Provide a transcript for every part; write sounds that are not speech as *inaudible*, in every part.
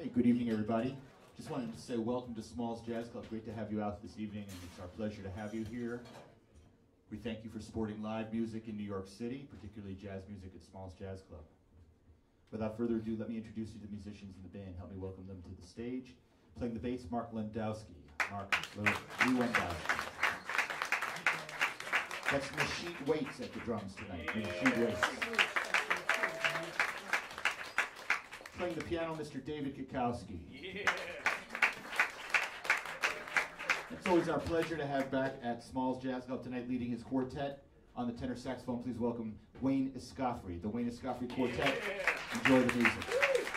Hey, good evening, everybody. Just wanted to say welcome to Smalls Jazz Club. Great to have you out this evening, and it's our pleasure to have you here. We thank you for supporting live music in New York City, particularly jazz music at Smalls Jazz Club. Without further ado, let me introduce you to the musicians in the band. Help me welcome them to the stage. Playing the bass, Mark Lewandowski. Mark Lee Lendowski. That's Nasheet Waits at the drums tonight. Nasheet Waits. Playing the piano, Mr. David Kikoski. Yeah. It's always our pleasure to have back at Smalls Jazz Club tonight leading his quartet. On the tenor saxophone, please welcome Wayne Escoffery, the Wayne Escoffery Quartet. Yeah. Enjoy the music.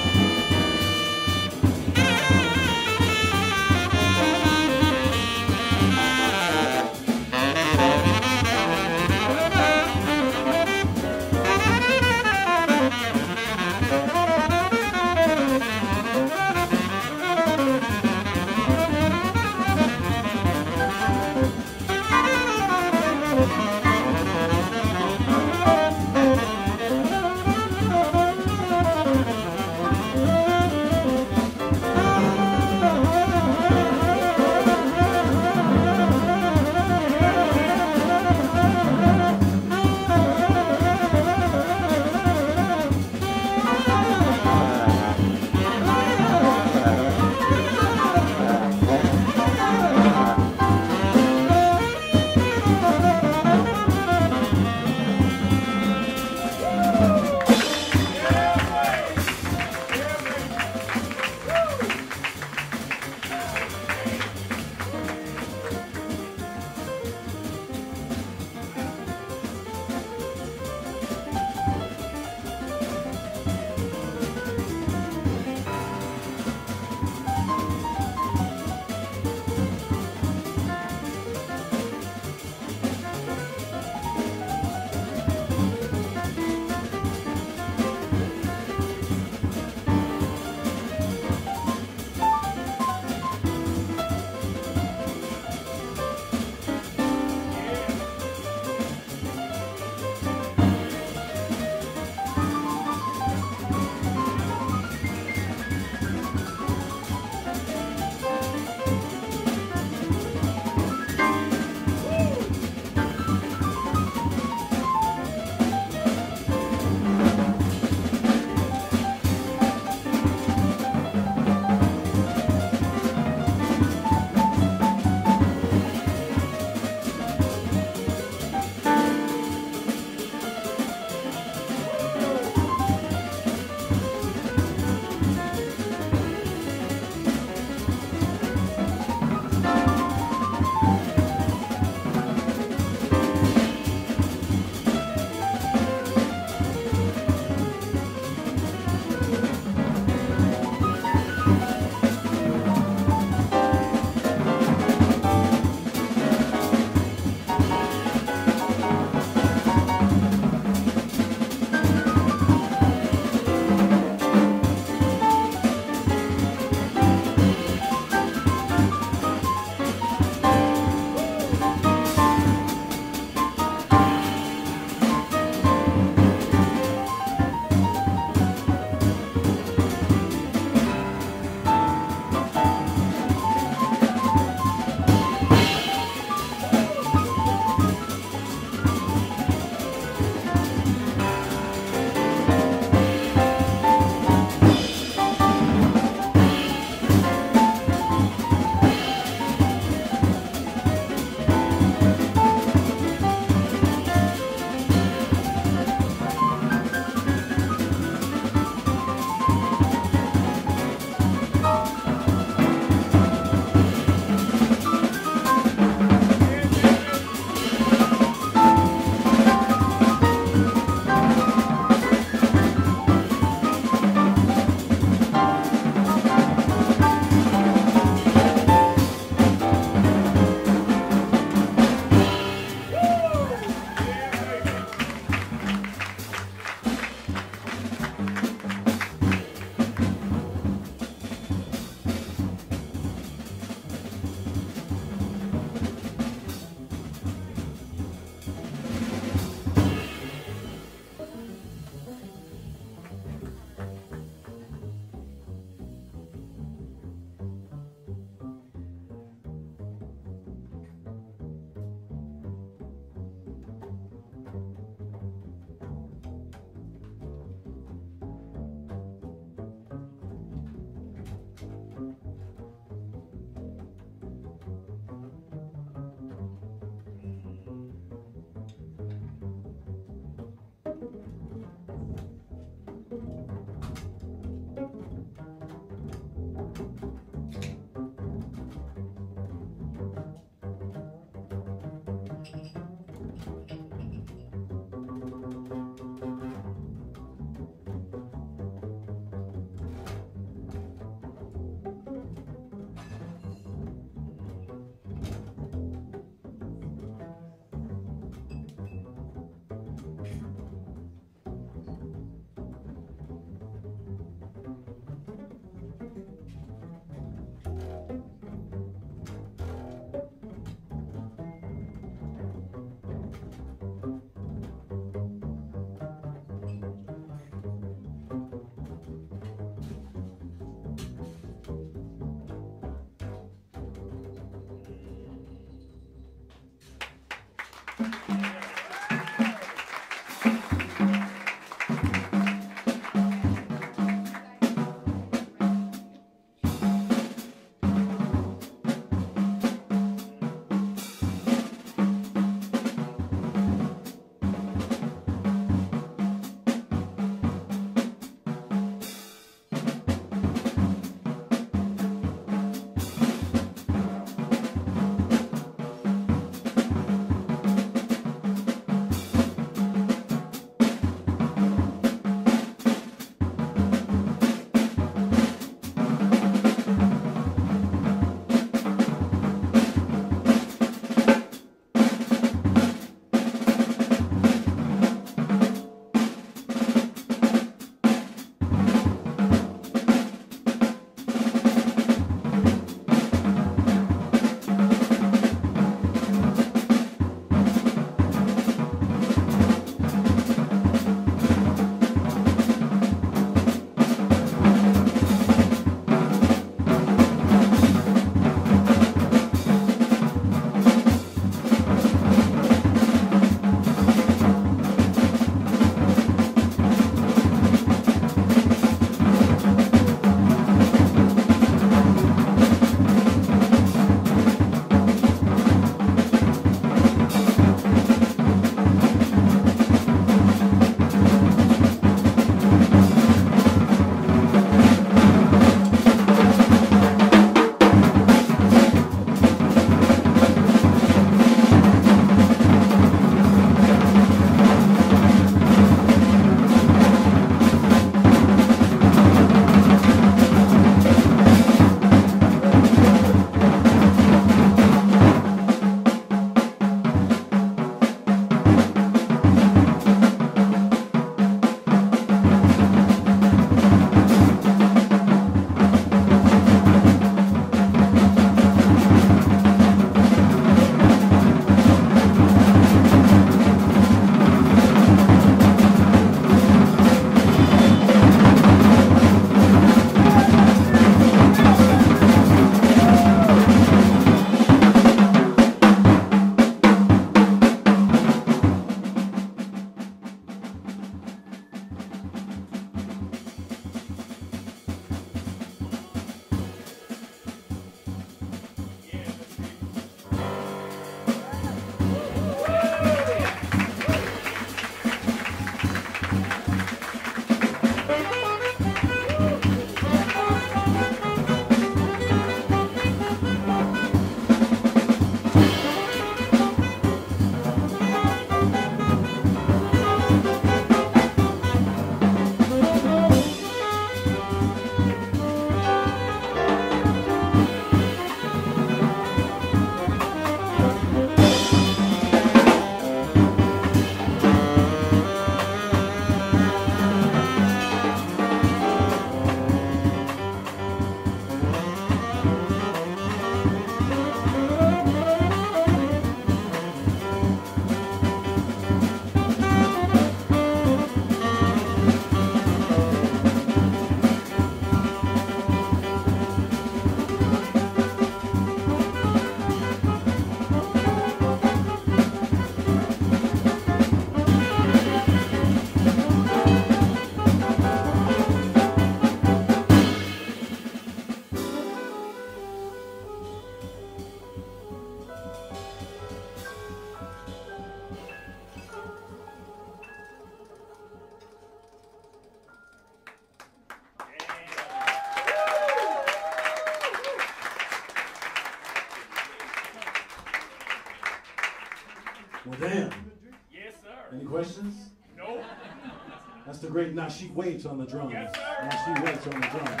That's the great Nasheet Waits on the drums. Yes. Nasheet Waits on the drums.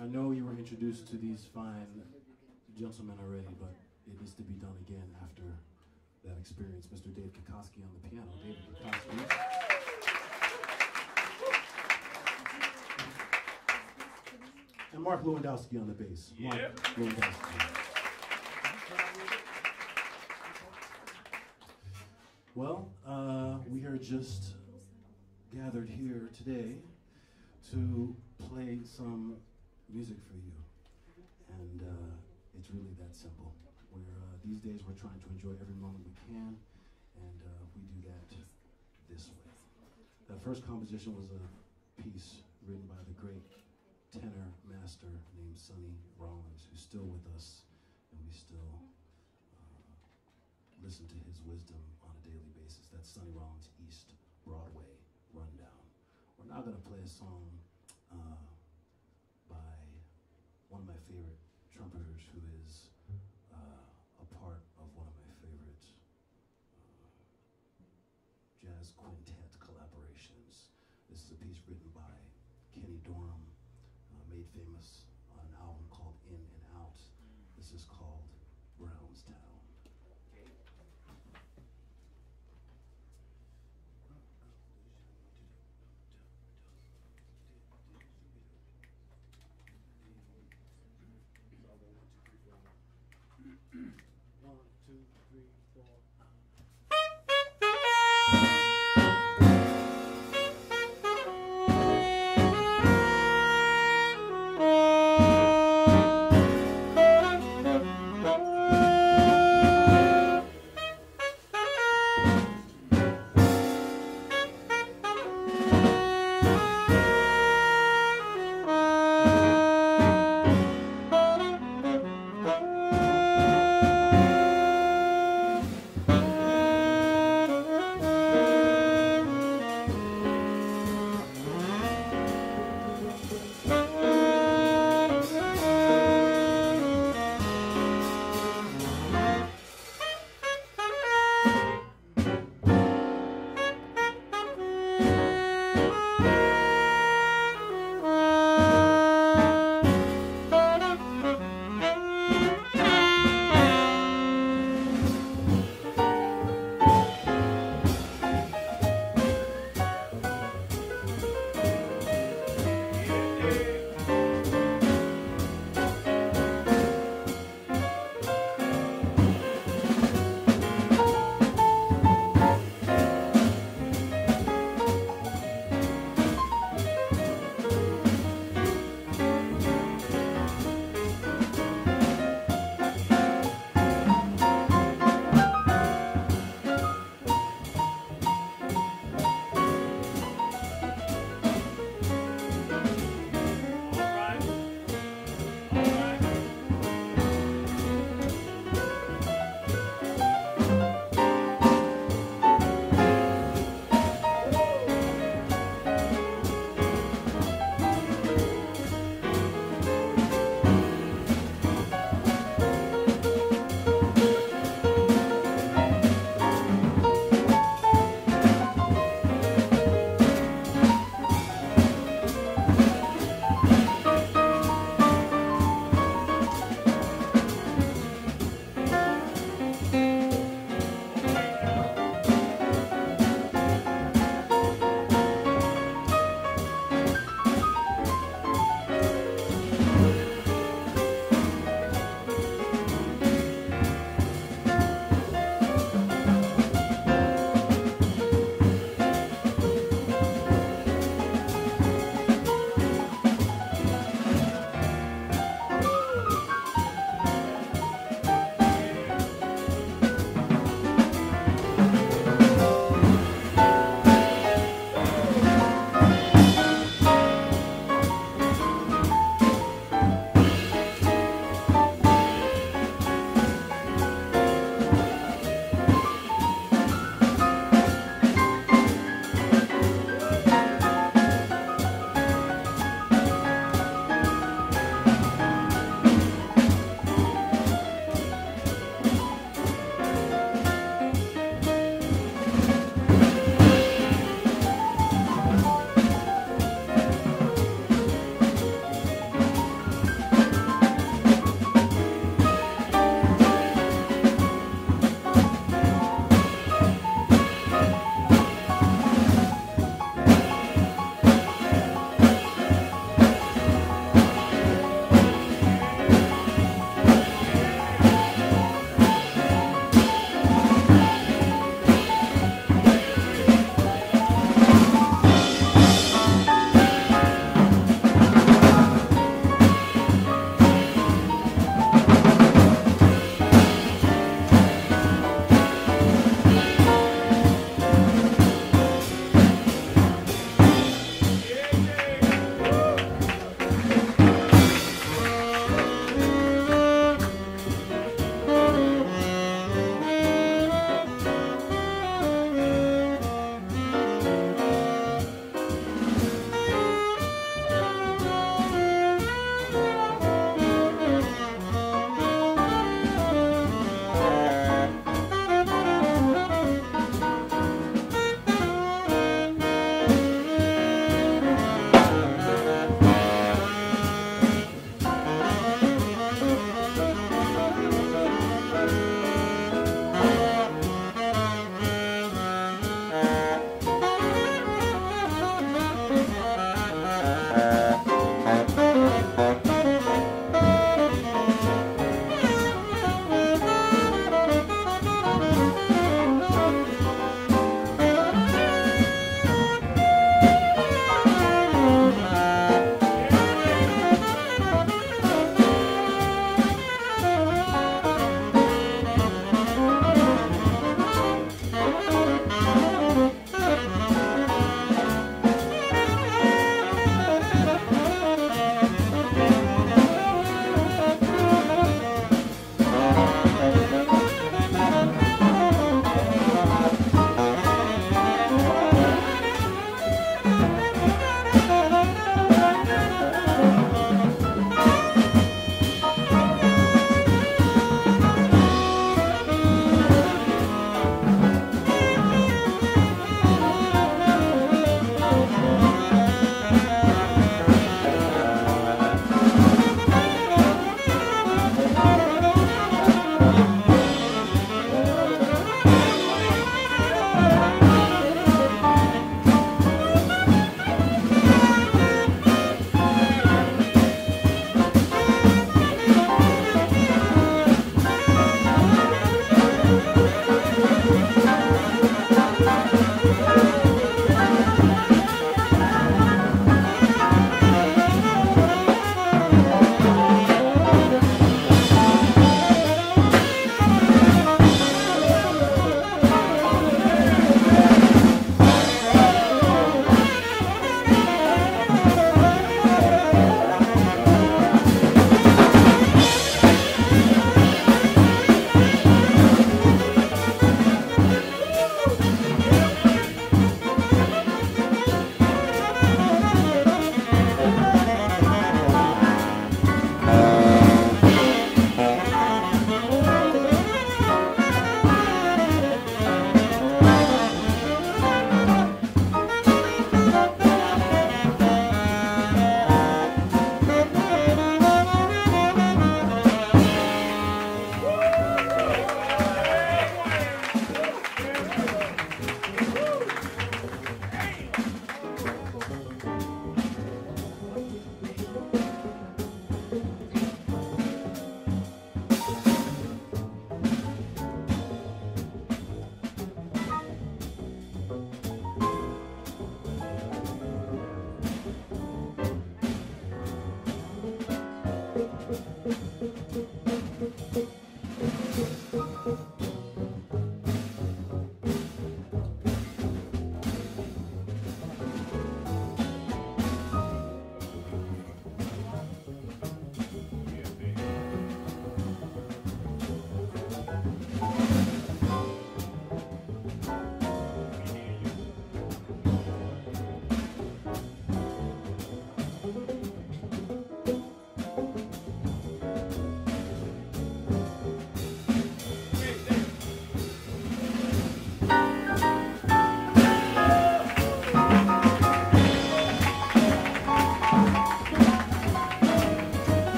I know you were introduced to these fine gentlemen already, but it needs to be done again after that experience. Mr. Dave Kikoski on the piano. David Kikoski. And Mark Lewandowski on the bass. Mark Yep. Lewandowski. Well, uh, we are just gathered here today to play some music for you. And uh, it's really that simple. Uh, these days we're trying to enjoy every moment we can, and uh, we do that this way. That first composition was a piece written by the great tenor master named Sonny Rollins, who's still with us, and we still uh, listen to his wisdom Sonny Rollins' East Broadway Rundown. We're now going to play a song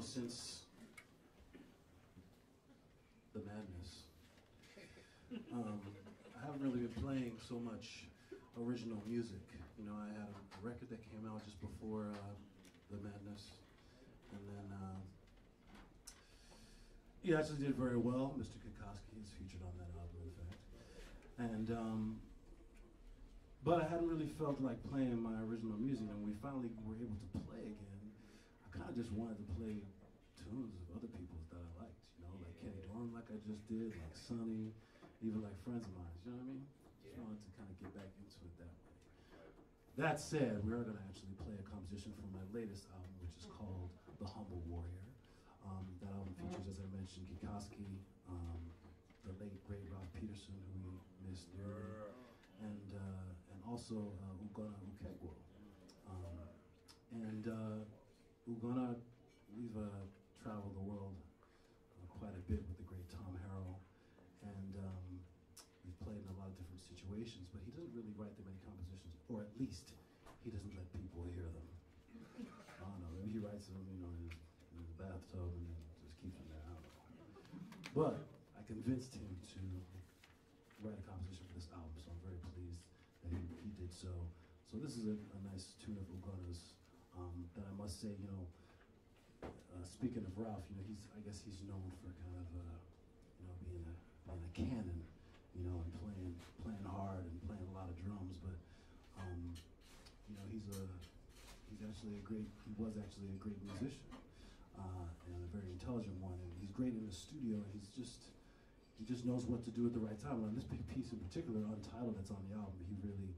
know, since the madness, *laughs* um, I haven't really been playing so much original music. You know, I had a record that came out just before uh, the madness, and then uh, he actually did very well. Mr. Kikoski is featured on that album, in fact, and. Um, but I hadn't really felt like playing my original music, and we finally were able to play again. I just wanted to play tunes of other people's that I liked, you know, like Kenny Dorham, like I just did, like Sonny, even like friends of mine. You know what I mean? Just wanted to kind of get back into it that way. That said, we are going to actually play a composition from my latest album, which is called The Humble Warrior. Um, that album features, as I mentioned, Kikoski, um, the late great Ralph Peterson, who we missed dearly, and uh, and also uh, Ugonna Okegwo. Um, and uh, Ugonna, we've uh, traveled the world uh, quite a bit with the great Tom Harrell, and um, we've played in a lot of different situations, but he doesn't really write that many compositions, or at least he doesn't let people hear them. I don't know, maybe he writes them, you know, in in his bathtub and just keeps them there, I don't know. But I convinced him to write a composition for this album, so I'm very pleased that he, he did so. So this is a, a nice tune of um, that I must say, you know, uh, speaking of Ralph, you know, he's I guess he's known for kind of uh, you know being a being a cannon, you know, and playing playing hard and playing a lot of drums, but um, you know he's a he's actually a great he was actually a great musician uh, and a very intelligent one, and he's great in the studio, and he's just he just knows what to do at the right time. And on this piece in particular, Untitled, that's on the album, he really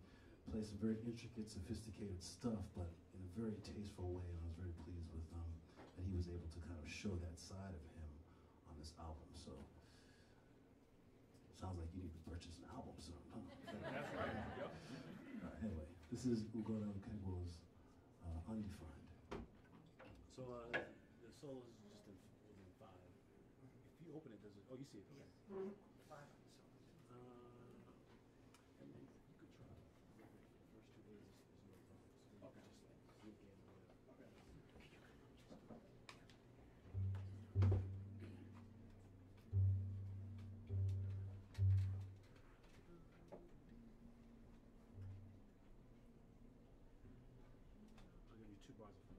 plays some very intricate, sophisticated stuff, but very tasteful way. And I was very pleased with um, that he was able to kind of show that side of him on this album. So sounds like you need to purchase an album soon. Huh? *laughs* That's right. Yep. All right, anyway, this is Ugonna Okegwo's uh, Undefined. So uh, the solo is just in, in five. If you open it, does it? Oh, you see it. Okay. Two bars of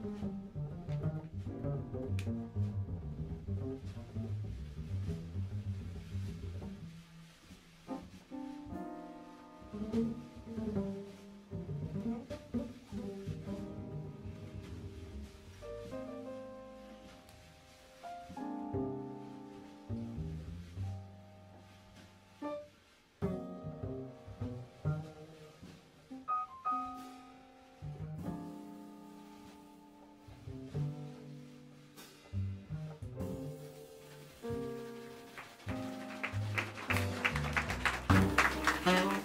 Thank you. Bye.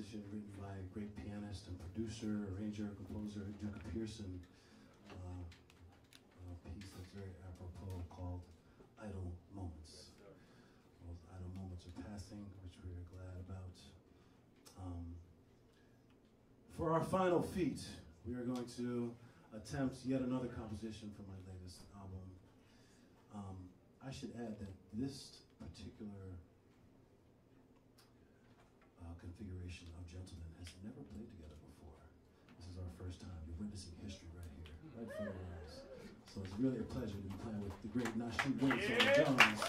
Composition written by a great pianist and producer, arranger, composer, Duke Pearson. Uh, a piece that's very apropos called Idle Moments. Those idle moments are passing, which we are glad about. Um, for our final feat, we are going to attempt yet another composition from my latest album. Um, I should add that this particular uh, configuration of Gentlemen has never played together before. This is our first time. You're witnessing history right here, right in front of our eyes. So it's really a pleasure to be playing with the great Nasheet Waits on the drums,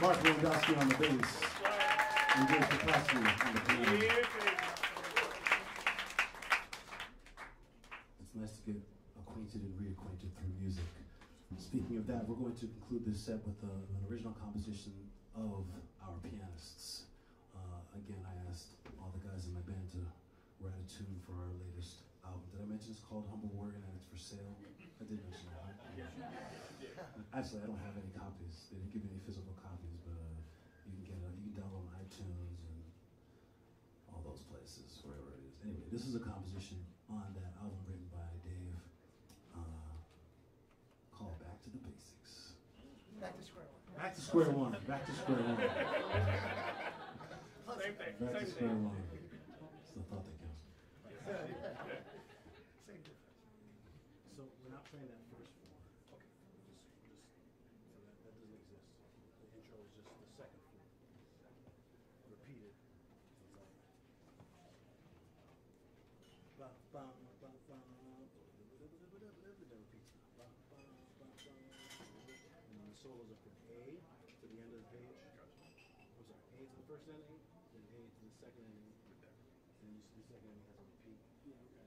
Mark Lewandowski on the bass, and Dave Kikoski on the piano. it's nice to get acquainted and reacquainted through music. Speaking of that, we're going to conclude this set with a, an original composition of our pianists. Uh, again, I asked all the guys in my band to write a tune for our latest album. Did I mention it's called Humble Warrior and it's for sale? I did mention that. Actually, I don't have any copies. They didn't give me any physical copies, but uh, you can get it. you can download on iTunes and all those places, wherever it is. Anyway, this is a composition on that album written by Dave uh, called Back to the Basics. Back to square one. Back to square one. Back to square one. *laughs* Same thing, Back to square thing. one. It's the thought that counts. Same difference. So we're not playing that first four. Okay. Just, just, so that, that doesn't exist. The intro is just the second four. Repeated. So it's like. Ba, ba, ba, ba, then repeats. Ba, ba, ba, ba. And then the solos are from A to the end of the page. I'm sorry, A to the first ending, then A to the second ending. Then you, see the second ending has a repeat. Yeah.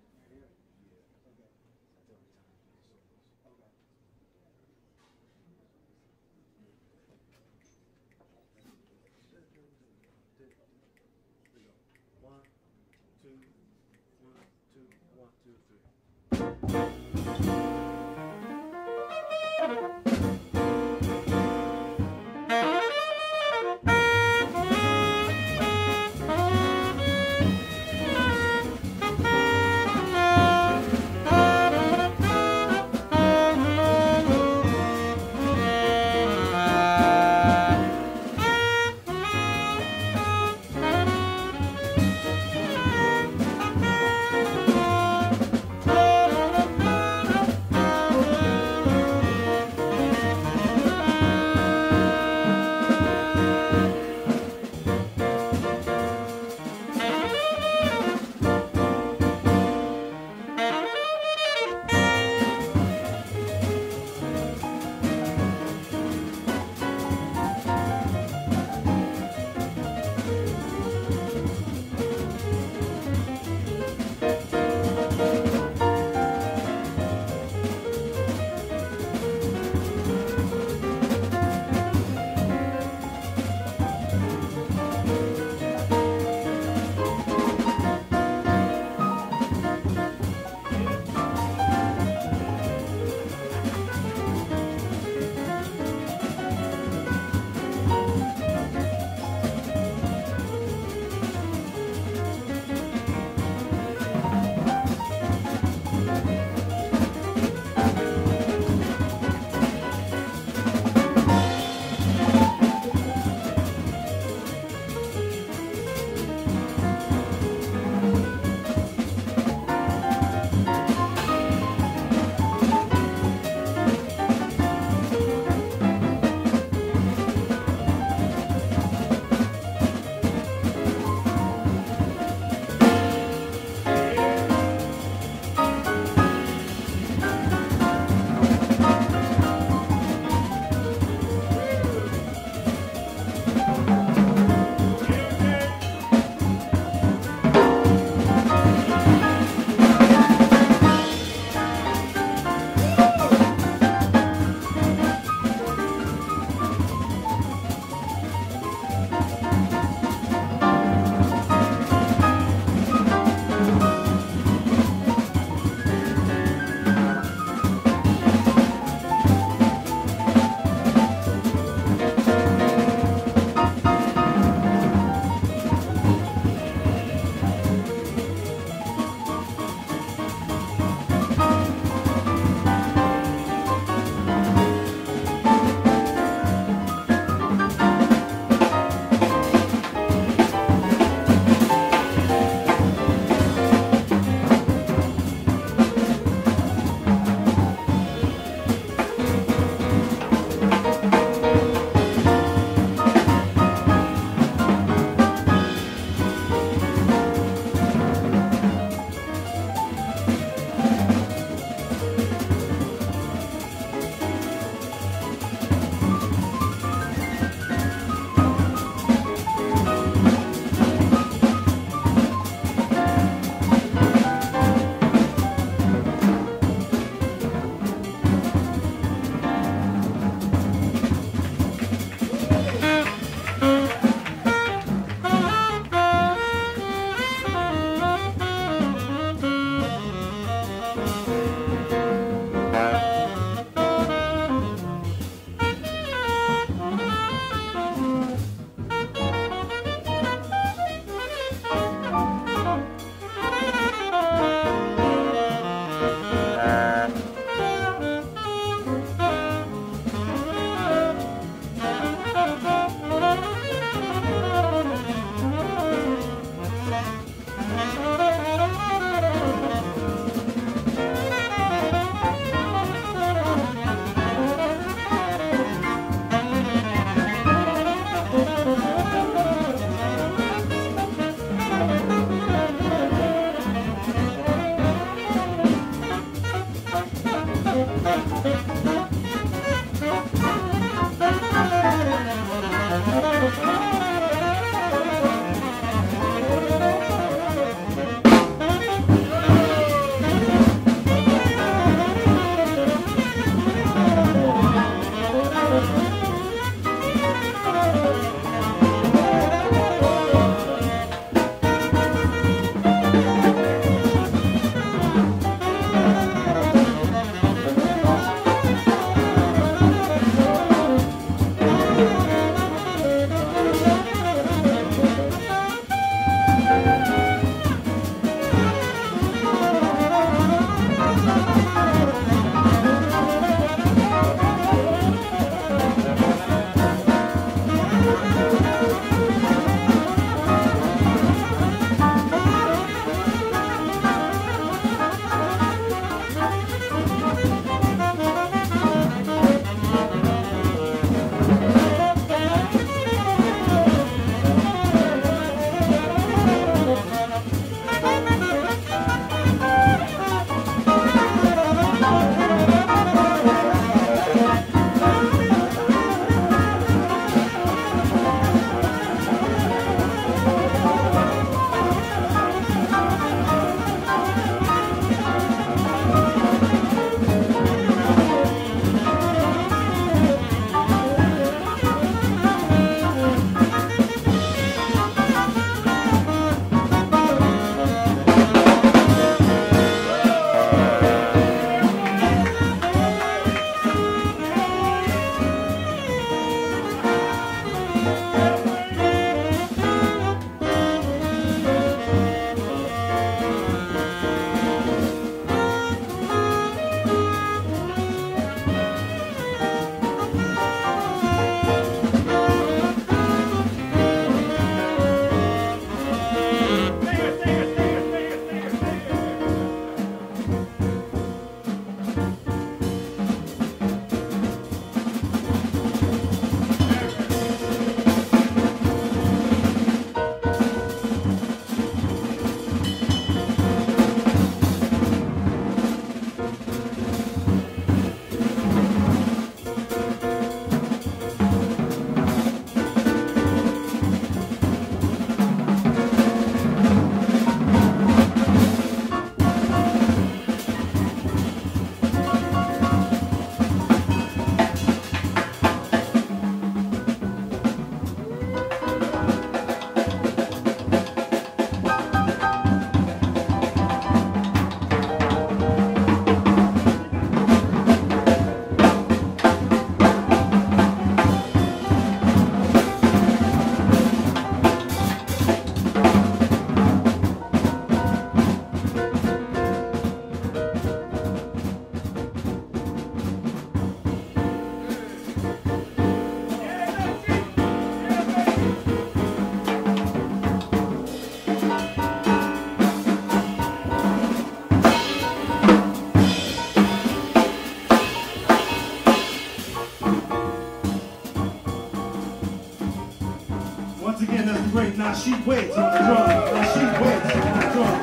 My sheep waits on the drum. My sheep waits on the drum.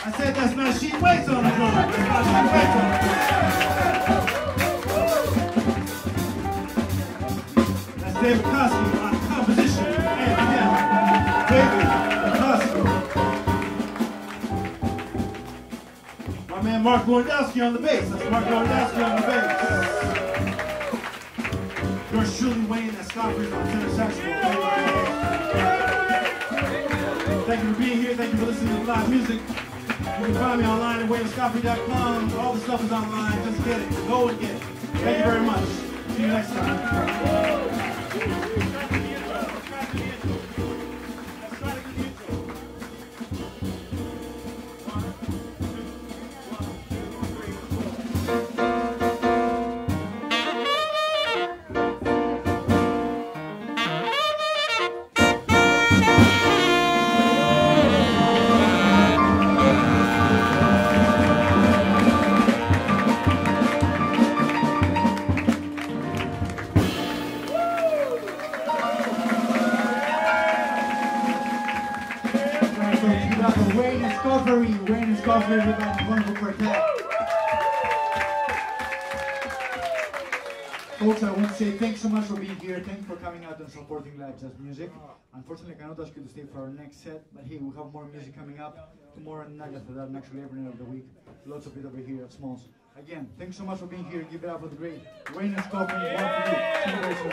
I said that's Nasheet Waits on the drum. That's Nasheet Waits on the drum. That's Dave Kikoski on composition and piano. Dave Kikoski. My man Mark Lewandowski on the bass. That's Mark Lewandowski on the bass. Saxophone. Thank you for being here. Thank you for listening to live music. You can find me online at WayneEscoffery.com. All the stuff is online. Just get it. Go and get it. Thank you very much. See you next time. Escoffery, with that wonderful quartet. I want to say thanks so much for being here. Thanks for coming out and supporting live jazz music. Unfortunately, I cannot ask you to stay for our next set, but hey, we have more music coming up tomorrow and night after that, and actually every night of the week. Lots of it over here at Smalls. Again, thanks so much for being here. Give it up for the great Wayne very soon.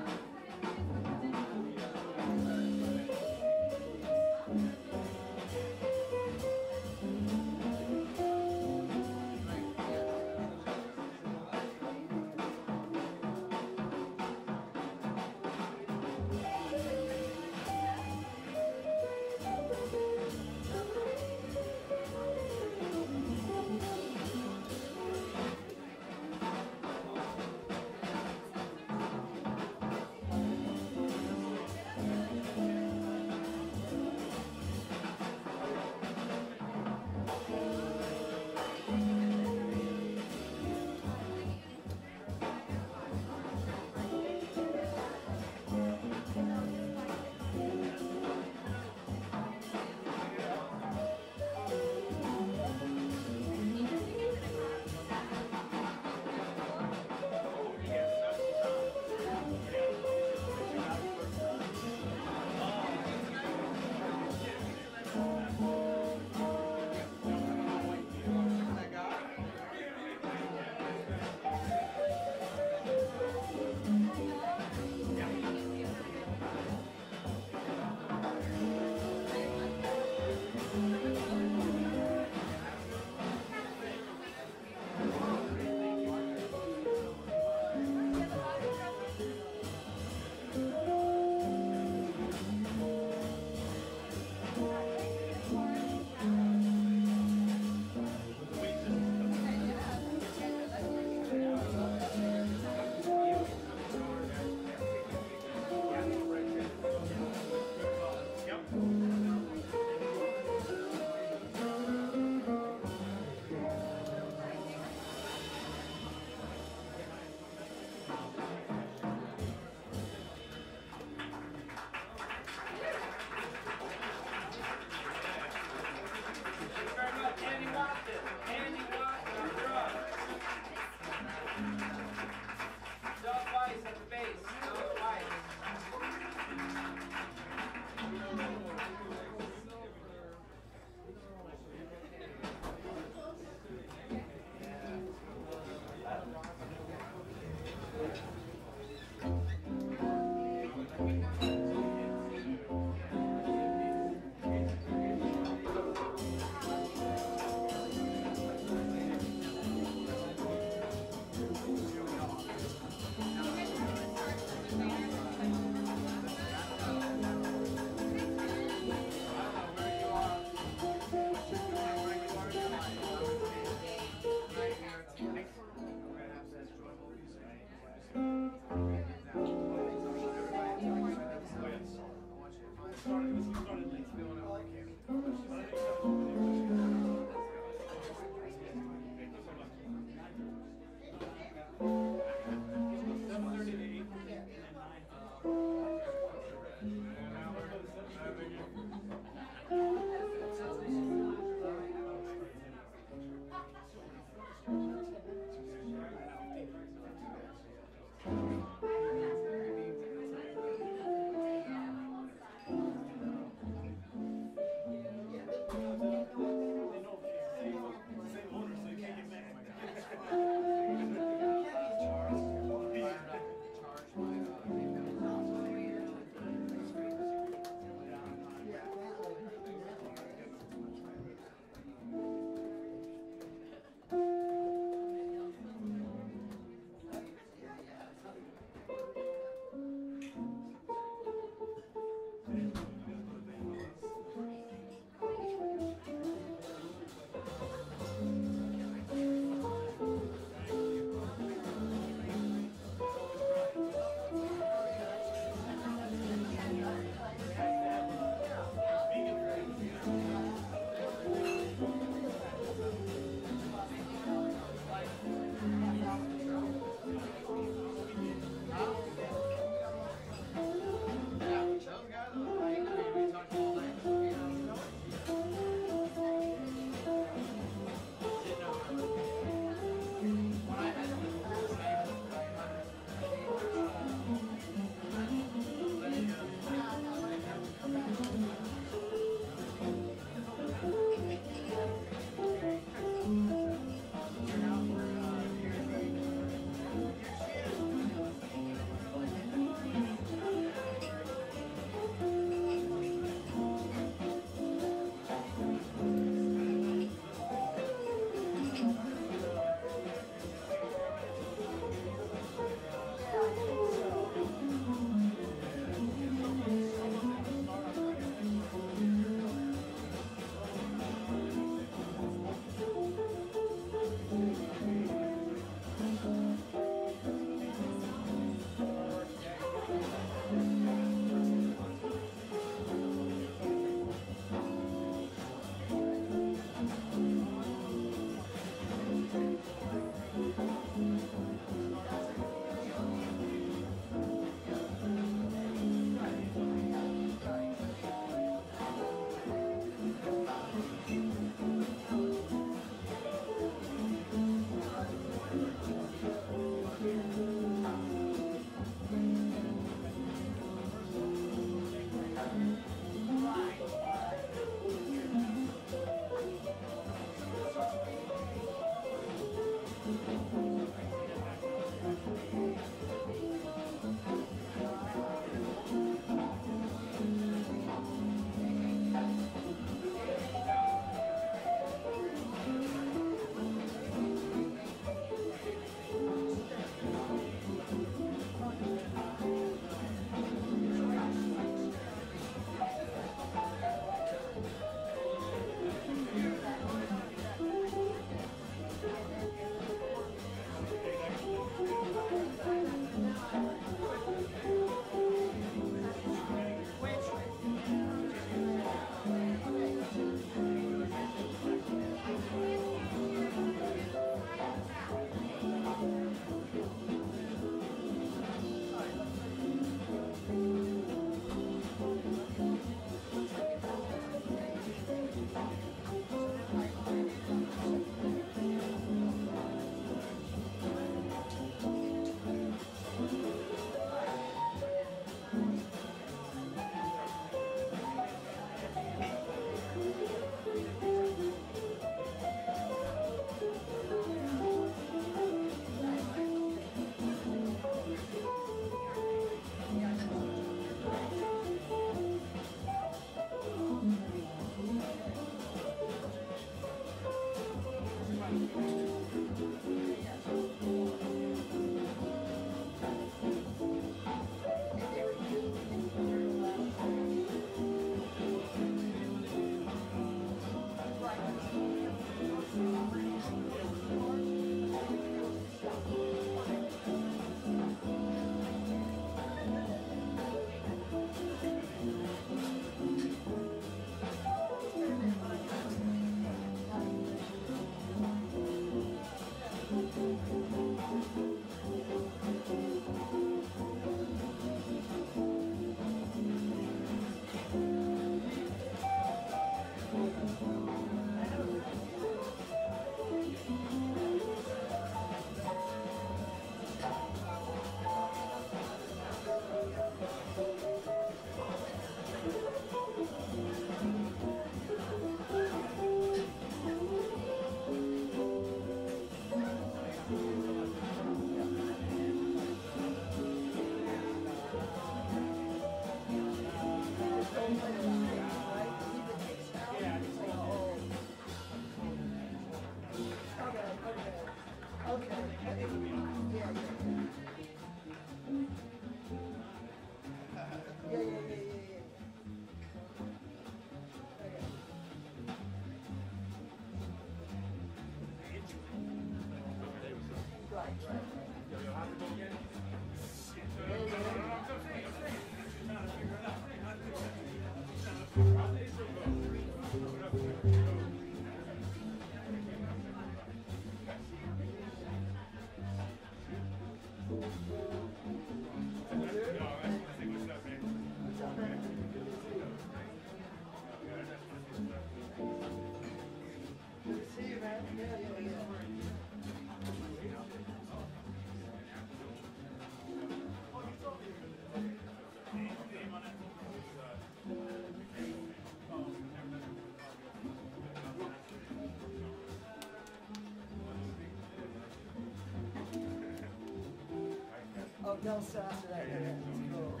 go, sir, after that. Yeah, let's go. Oh,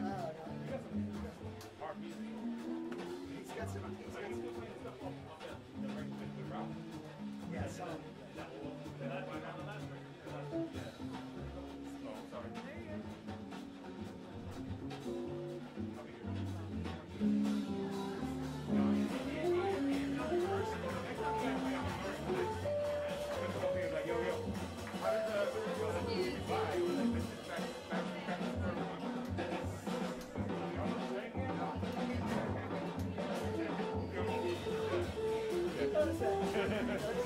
no. He's got some, he's *laughs*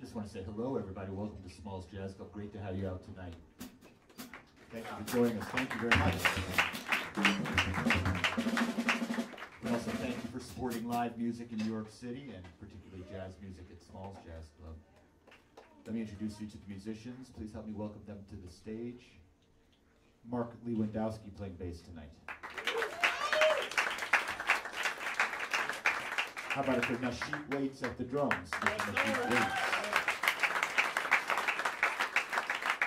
Just want to say hello, everybody. Welcome to Smalls Jazz Club. Great to have you out tonight. Thank you for joining us. Thank you very much. We also thank you for supporting live music in New York City and particularly jazz music at Smalls Jazz Club. Let me introduce you to the musicians. Please help me welcome them to the stage. Mark Lewandowski playing bass tonight. How about for Nasheet Waits at the drums? Nasheet Waits.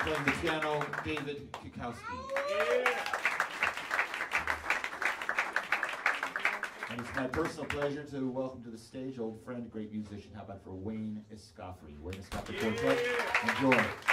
Playing the piano, David Kikoski. And it's my personal pleasure to welcome to the stage old friend, great musician. How about for Wayne Escoffery? Wayne Escoffery Quartet. Enjoy.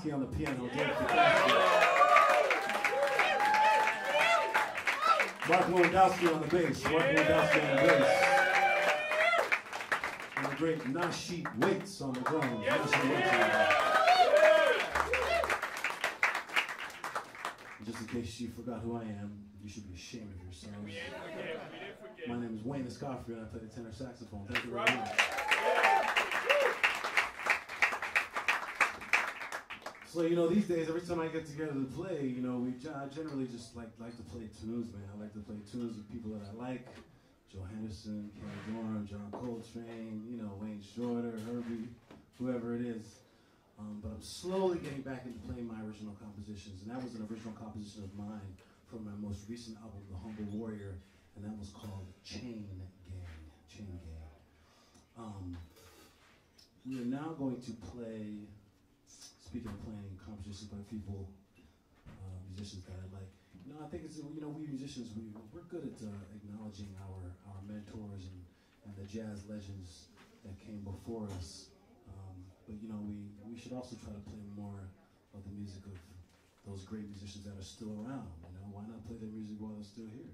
Kikoski on the piano. Dave. Mark Lewandowski on the bass. Mark Lewandowski on the bass. And the great Nasheet Waits on the drums. Waits on the drums. Just in case you forgot who I am, you should be ashamed of yourselves. My name is Wayne Escoffery and I play the tenor saxophone. Thank you very much. So you know, these days, every time I get together to play, you know, we I generally just like like to play tunes, man. I like to play tunes with people that I like: Joe Henderson, Kenny Dorham, John Coltrane, you know, Wayne Shorter, Herbie, whoever it is. Um, but I'm slowly getting back into playing my original compositions, and that was an original composition of mine from my most recent album, The Humble Warrior, and that was called Chain Gang. Chain Gang. Um, we are now going to play. Speaking of playing compositions by people, uh, musicians that I like, you know, I think it's you know we musicians we we're good at uh, acknowledging our our mentors and, and the jazz legends that came before us. Um, but you know we we should also try to play more of the music of those great musicians that are still around. You know, why not play their music while they're still here?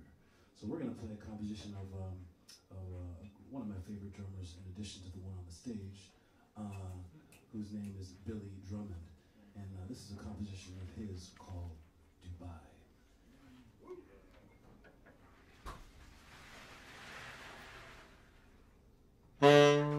So we're gonna play a composition of um, of uh, one of my favorite drummers, in addition to the one on the stage. Uh, whose name is Billy this is a composition of his called Dubai. Mm.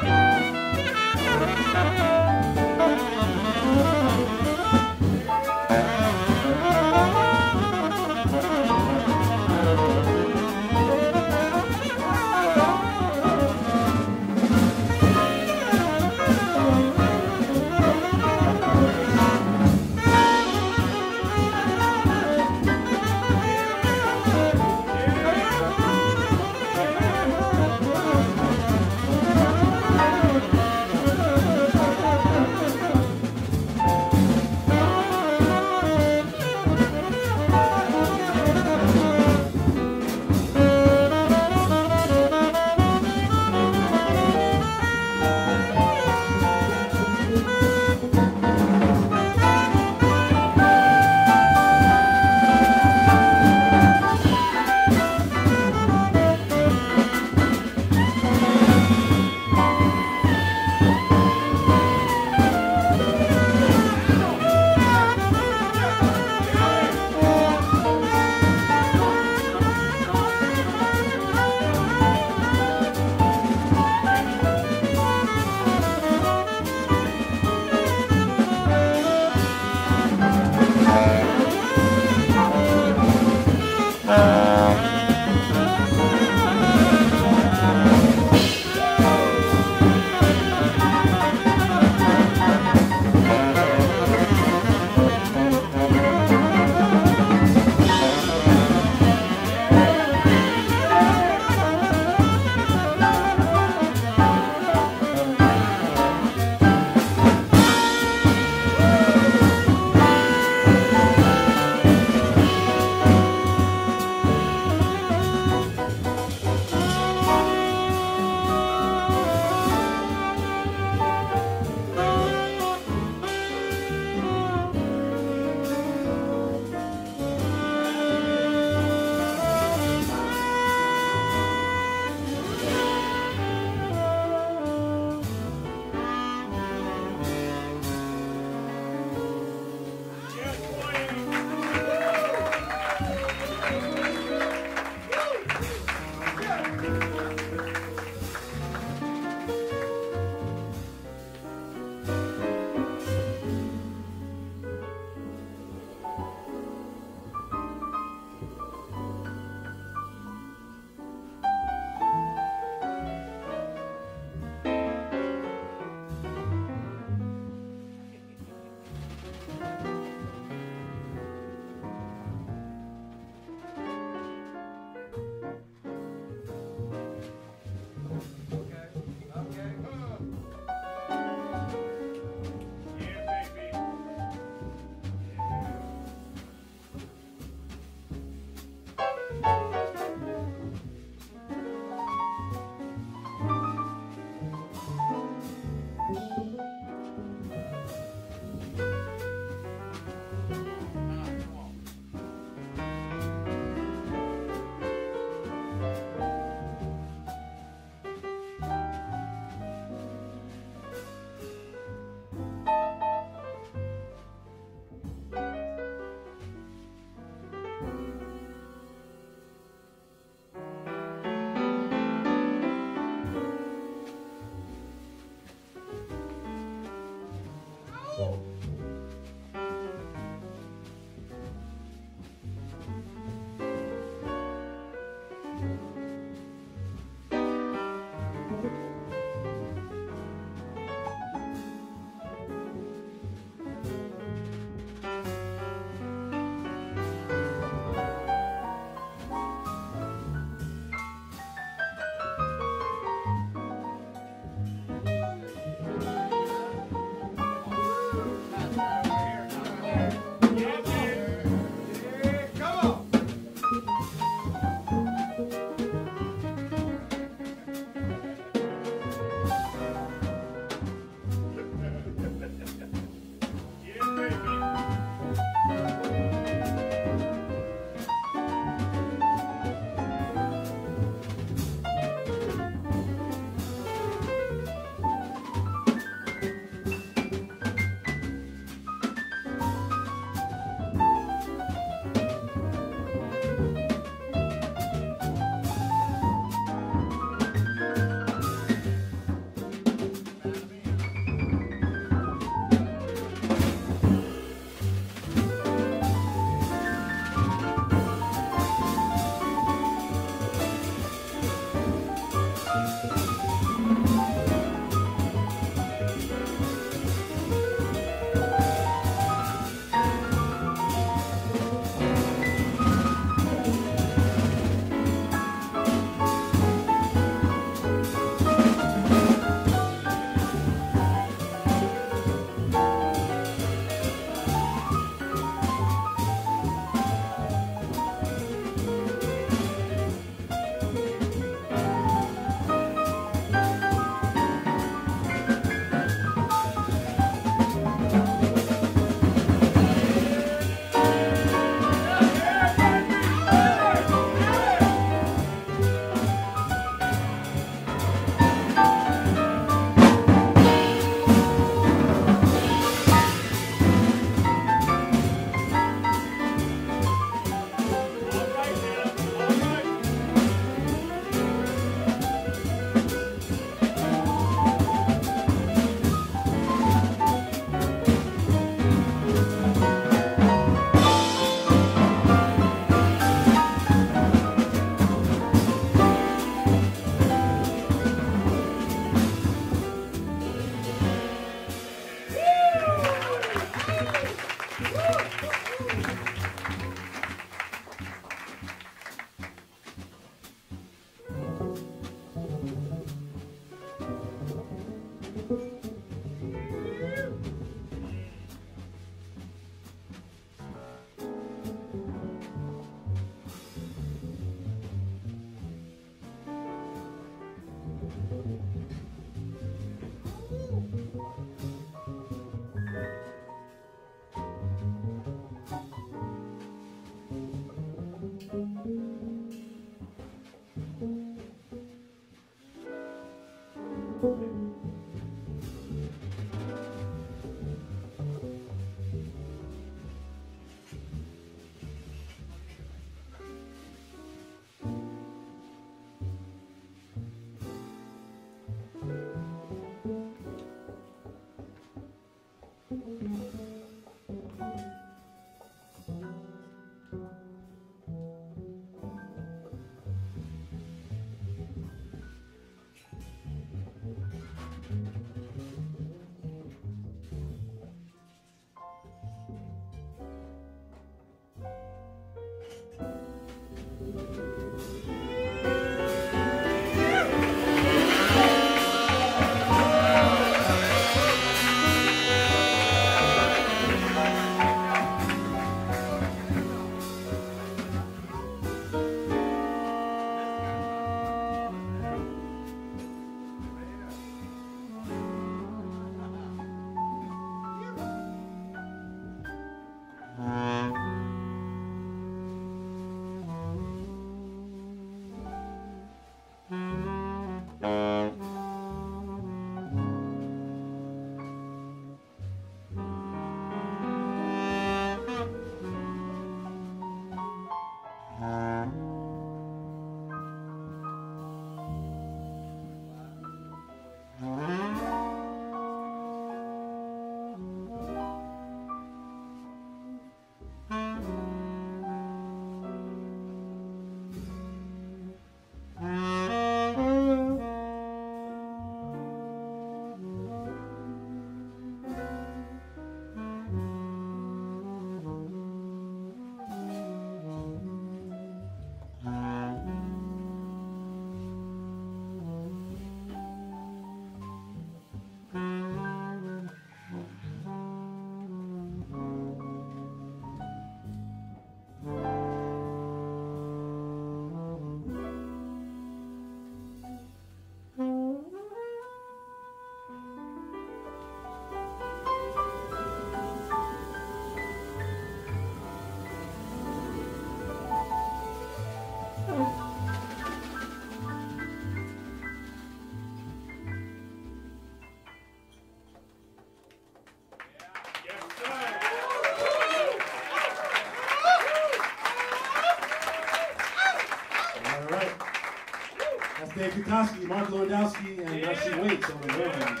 Kikoski, Mark Lewandowski, and uh, Nasheet Waits on the drums.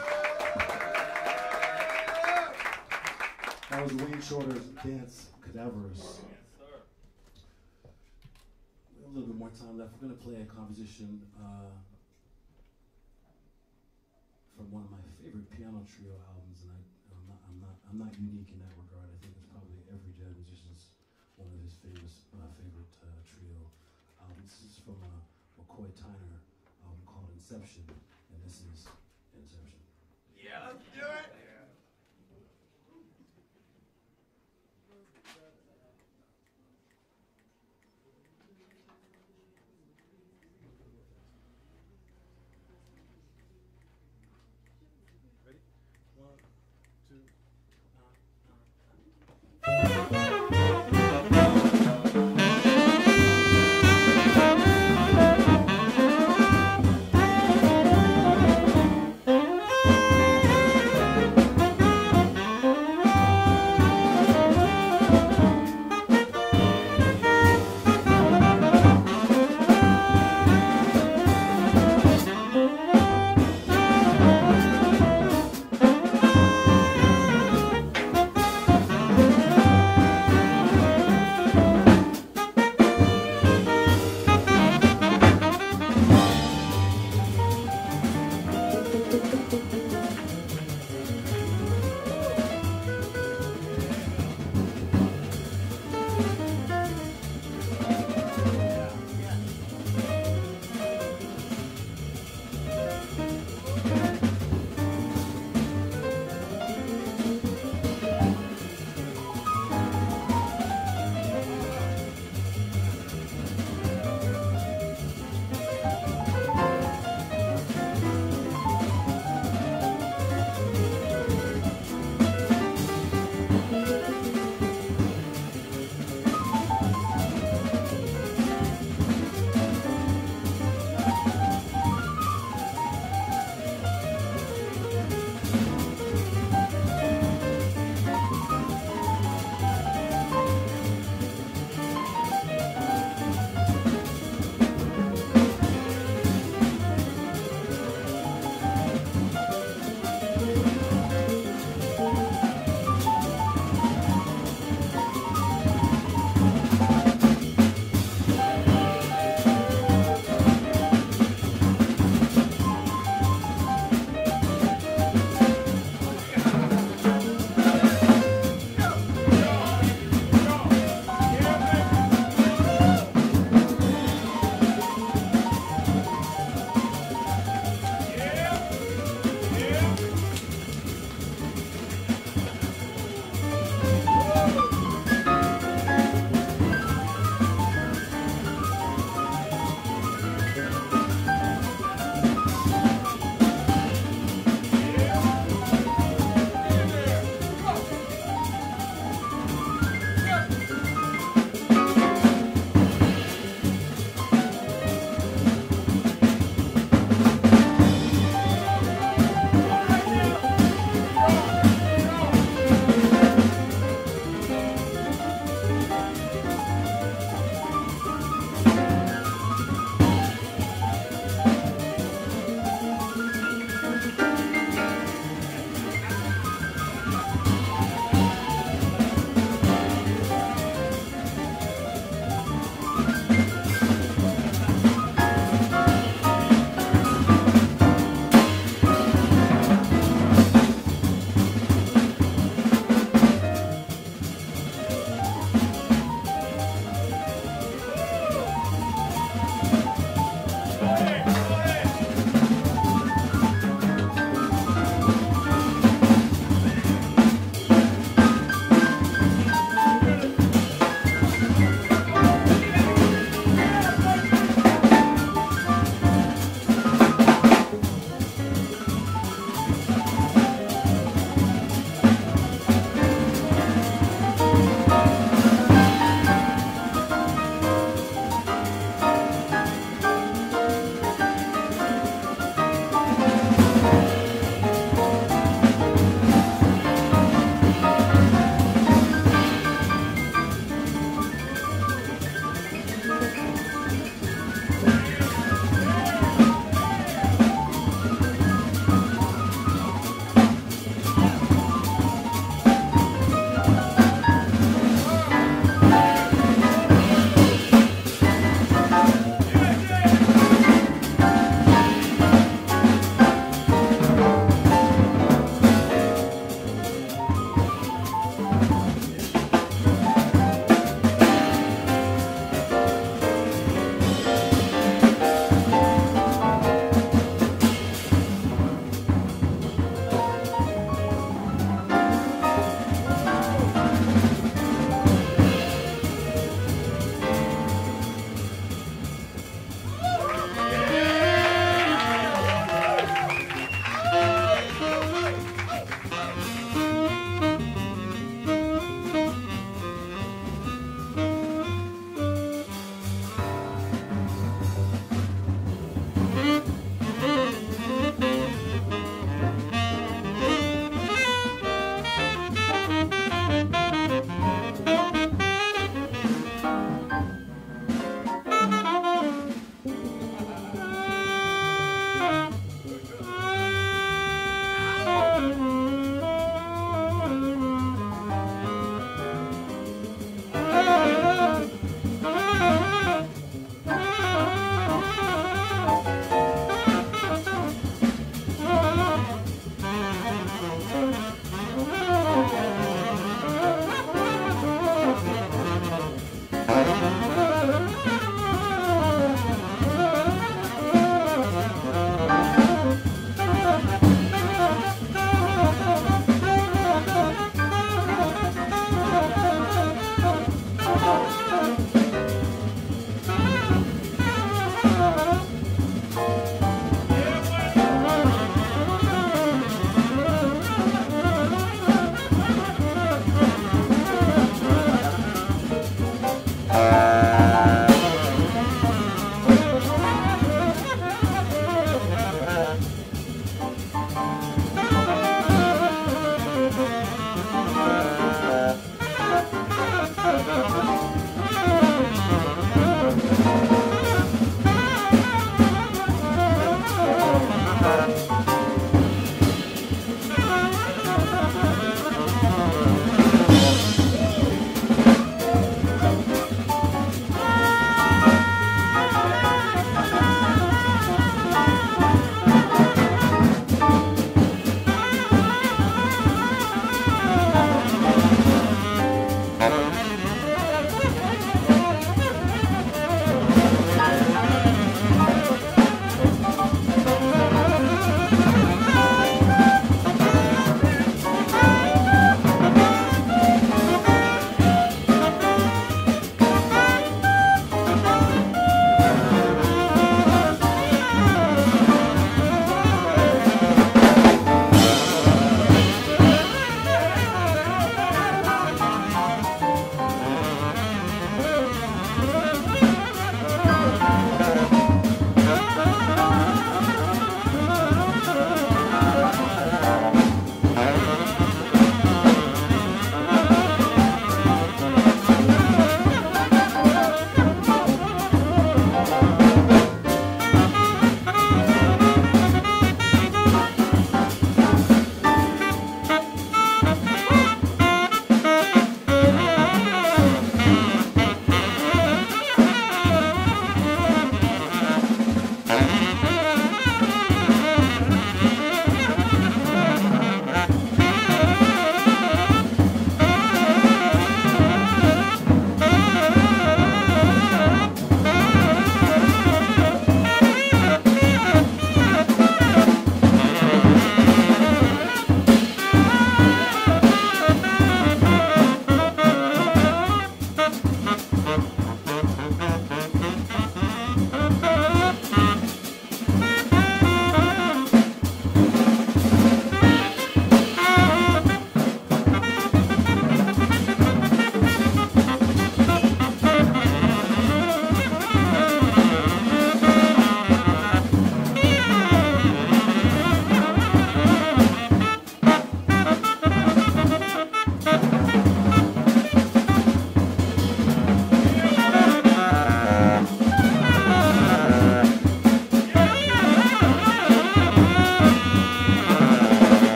That was Wayne Shorter's Dance Cadaverous. We have a little bit more time left. We're going to play a composition uh, from one of my favorite piano trio albums, and I, I'm not, I'm not, I'm not unique in that regard. I think it's probably every jazz musician's one of his famous, uh, favorite uh, trio albums. This is from a McCoy Tyner album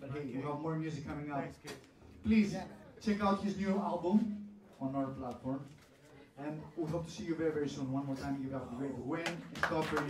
But hey, we have more music coming up. Thanks, kid. Please check out his new album on our platform. And we hope to see you very, very soon. One more time, give out a great win stop for you.